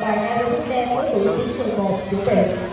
bài Aerobic Dance với tuổi tiếng 11 chuẩn bị